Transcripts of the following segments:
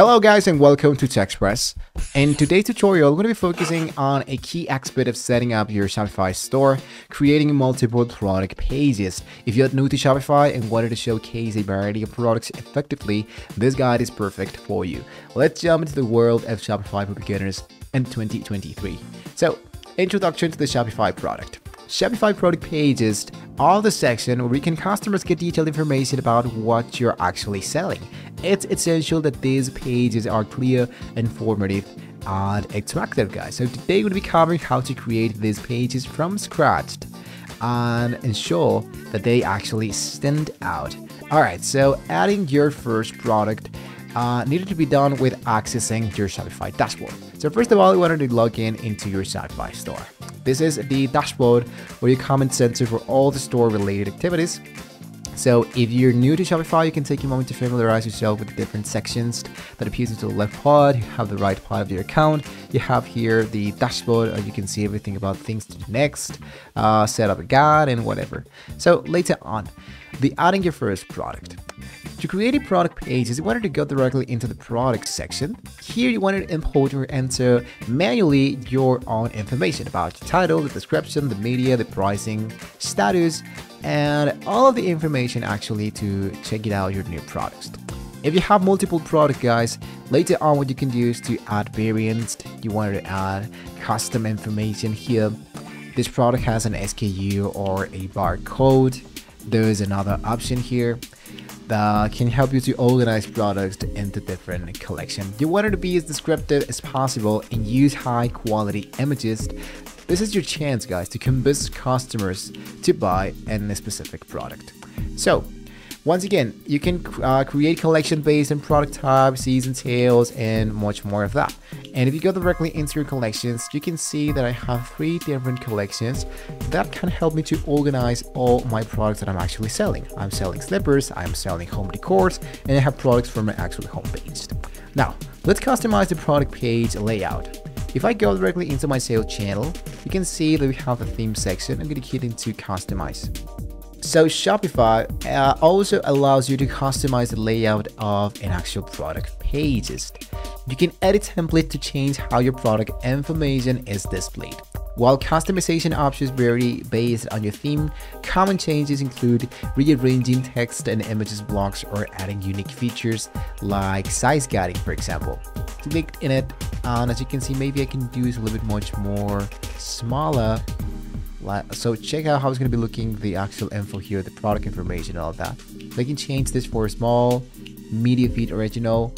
Hello guys and welcome to TechExpress. In today's tutorial, we're going to be focusing on a key aspect of setting up your Shopify store, creating multiple product pages. If you're new to Shopify and wanted to showcase a variety of products effectively, this guide is perfect for you. Let's jump into the world of Shopify for beginners in 2023. So, introduction to the Shopify product. Shopify product pages are the section where we can customers get detailed information about what you're actually selling. It's essential that these pages are clear, informative, and attractive guys. So today we'll be covering how to create these pages from scratch and ensure that they actually stand out. Alright, so adding your first product uh, needed to be done with accessing your Shopify dashboard. So first of all, you wanted to log in into your Shopify store. This is the dashboard or your comment center for all the store related activities. So if you're new to Shopify, you can take a moment to familiarize yourself with the different sections that appears to the left part. You have the right part of your account. You have here the dashboard, you can see everything about things to do next, uh, set up a guide and whatever. So later on, the adding your first product. To create a product page, you wanted to go directly into the product section. Here you wanted to import or enter manually your own information about the title, the description, the media, the pricing, status, and all of the information actually to check it out your new products. If you have multiple product guys, later on what you can do is to add variants. You wanted to add custom information here. This product has an SKU or a barcode. There is another option here that can help you to organize products into different collections. You want it to be as descriptive as possible and use high quality images. This is your chance guys to convince customers to buy in a specific product. So once again, you can uh, create collection based on product type, season tails, and much more of that. And if you go directly into your collections, you can see that I have three different collections that can help me to organize all my products that I'm actually selling. I'm selling slippers, I'm selling home decors, and I have products for my actual homepage. Now, let's customize the product page layout. If I go directly into my sales channel, you can see that we have the theme section. I'm going to hit into customize. So Shopify uh, also allows you to customize the layout of an actual product pages. You can edit templates to change how your product information is displayed. While customization options vary based on your theme, common changes include rearranging text and images blocks or adding unique features like size guiding for example. Click in it and as you can see maybe I can do a little bit much more smaller so check out how it's going to be looking the actual info here the product information all that they can change this for small media feed original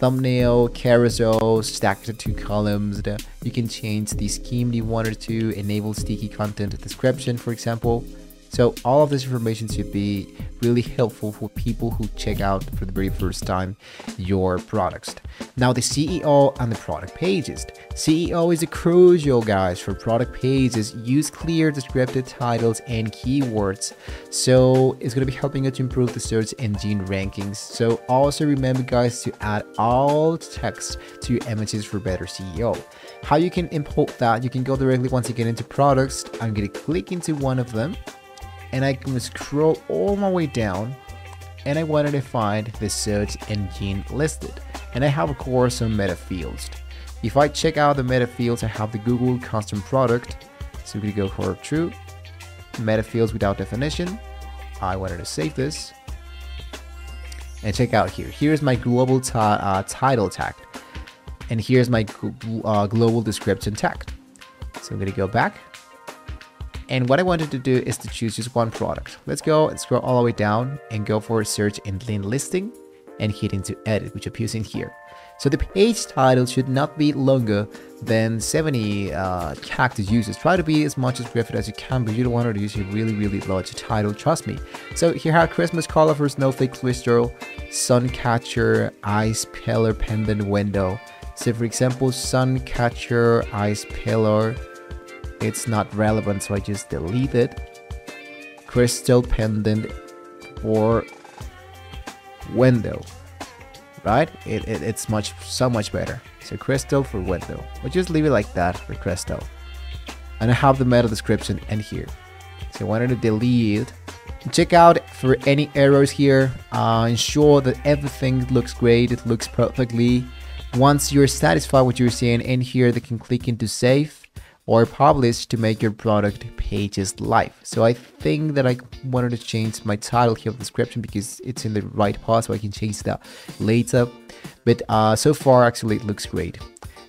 thumbnail carousel stacked to two columns. You can change the scheme you wanted to enable sticky content description for example so all of this information should be really helpful for people who check out for the very first time your products. Now the SEO and the product pages. SEO is a crucial guys for product pages. Use clear descriptive titles and keywords. So it's going to be helping you to improve the search engine rankings. So also remember guys to add all text to your images for better SEO. How you can import that, you can go directly once again into products. I'm to click into one of them and I can scroll all my way down and I wanted to find the search engine listed. And I have of course some meta fields. If I check out the meta fields I have the Google custom product. So we go for true. Meta fields without definition. I wanted to save this. And check out here. Here's my global uh, title tag. And here's my uh, global description tag. So I'm gonna go back and what I wanted to do is to choose just one product. Let's go and scroll all the way down and go for search in link listing and hit into edit, which appears in here. So the page title should not be longer than 70 uh, characters uses. Try to be as much as graphic as you can, but you don't want to use a really, really large title, trust me. So here have Christmas color for Snowflake Twister, Sun Catcher, Ice Pillar Pendant Window. So for example, Sun Catcher, Ice Pillar, it's not relevant so I just delete it. Crystal pendant for window right? It, it, it's much so much better. So crystal for window. We'll just leave it like that for crystal. And I have the meta description in here. So I wanted to delete. Check out for any errors here. Uh, ensure that everything looks great. It looks perfectly. Once you're satisfied with what you're seeing in here they can click into save or publish to make your product pages live so i think that i wanted to change my title here of the description because it's in the right part so i can change that later but uh, so far actually it looks great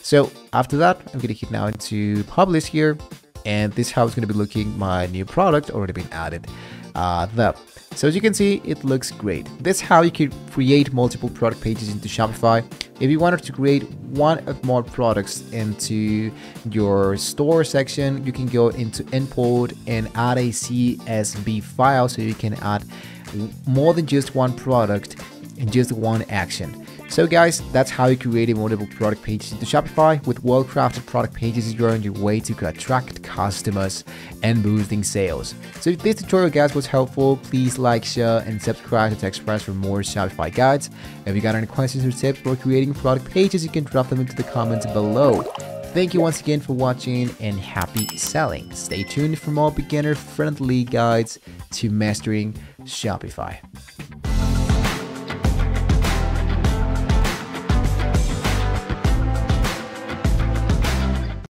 so after that i'm gonna hit now into publish here and this is how it's to be looking my new product already been added uh, there. So as you can see, it looks great. That's how you can create multiple product pages into Shopify. If you wanted to create one or more products into your store section, you can go into import and add a CSV file so you can add more than just one product in just one action. So guys, that's how you create a multiple product pages into Shopify. With well-crafted product pages, you're on your way to attract customers and boosting sales. So if this tutorial guys was helpful, please like, share, and subscribe to TechExpress for more Shopify guides. If you got any questions or tips for creating product pages, you can drop them into the comments below. Thank you once again for watching and happy selling. Stay tuned for more beginner-friendly guides to mastering Shopify.